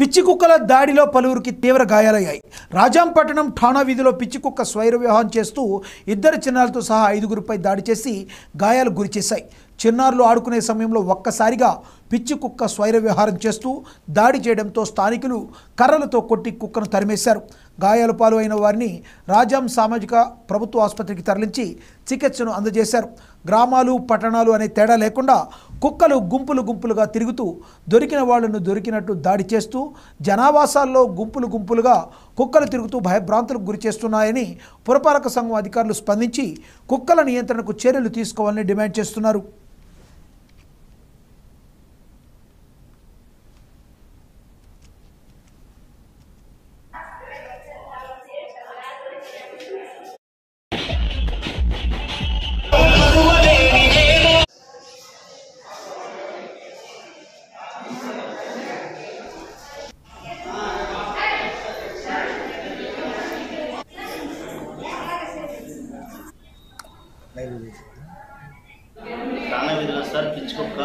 పిచ్చి కుక్కల దాడిలో పలువురికి తీవ్ర గాయాలయ్యాయి. రాజాంపట్నం ఠాణా వీధిలో పిచ్చి కుక్క స్వైర వివాహం చేస్తూ ఇద్దరు చిన్నారులతో సహా ఐదుగురిపై దాడి చేసి గాయాలు గురిచేశాయి. చిన్నారులు ఆడుకునే సమయంలో ఒక్కసారిగా పిచ్చి కుక్క స్వైర విహారం చేస్తూ దాడి చేయడంతో స్థానికులు కర్రలతో కొట్టి కుక్కను తరిమేశారు. గాయాల పాలు అయిన వారిని రాజాం సామాజిక ప్రభుత్వ ఆసుపత్రికి తరలించి చికిత్సను అందజేశారు. గ్రామాలు పట్టణాలు అనే తేడా లేకుండా కుక్కలు గుంపులు గుంపులుగా తిరుగుతూ దొరికిన వాళ్ళను దొరికినట్టు దాడి చేస్తూ జనావాసాల్లో గుంపులు గుంపులుగా కుక్కలు తిరుగుతూ భయభ్రాంతులకు గురి చేస్తున్నాయని పురపాలక సంఘం అధికారులు స్పందించి కుక్కల నియంత్రణకు చర్యలు తీసుకోవాలని డిమాండ్ చేస్తున్నారు. నైవేద్యం సార్ పిచ్చుకుక్క.